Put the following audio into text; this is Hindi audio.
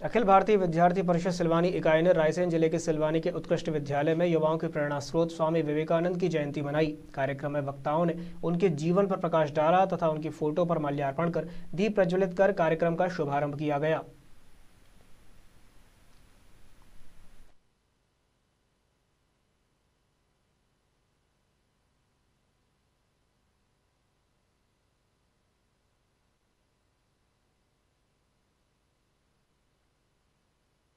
अखिल भारतीय विद्यार्थी परिषद सिलवानी इकाई ने रायसेन ज़िले के सिलवानी के उत्कृष्ट विद्यालय में युवाओं के प्रेरणा स्रोत स्वामी विवेकानंद की जयंती मनाई। कार्यक्रम में वक्ताओं ने उनके जीवन पर प्रकाश डाला तथा उनकी फ़ोटो पर माल्यार्पण कर दीप प्रज्वलित कर कार्यक्रम का शुभारंभ किया गया।